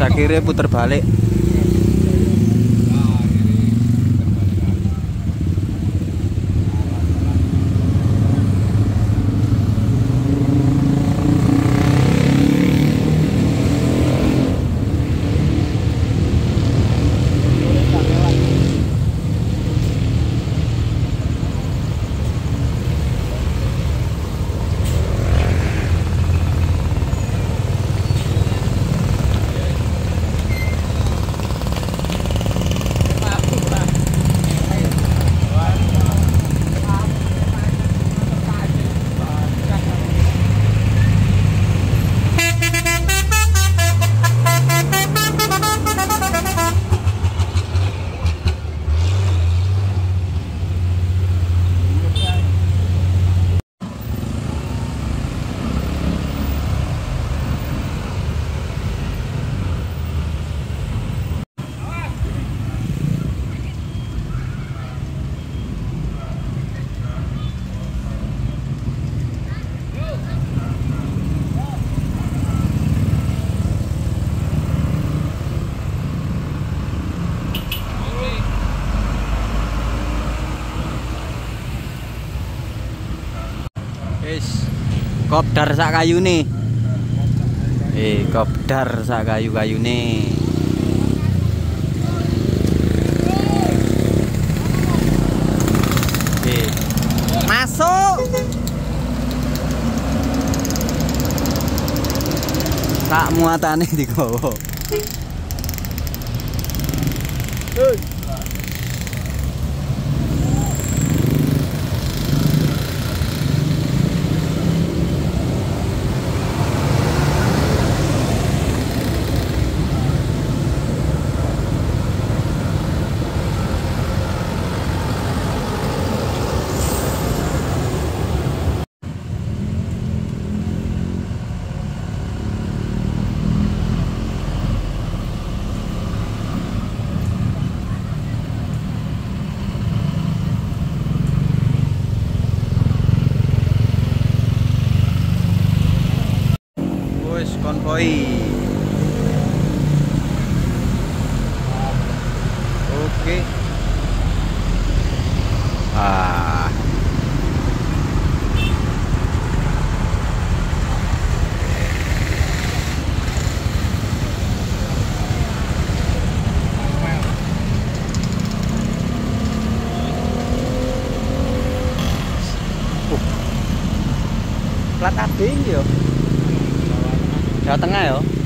akhirnya puter balik Wis kopdar sak. Eh, kopdar sak kayu-kayune. Eh, masuk. Tak muatane digowo. Hei. Wis konvoi. Oke. Ah. Plat AB iki yo. Jawa Tengah yo.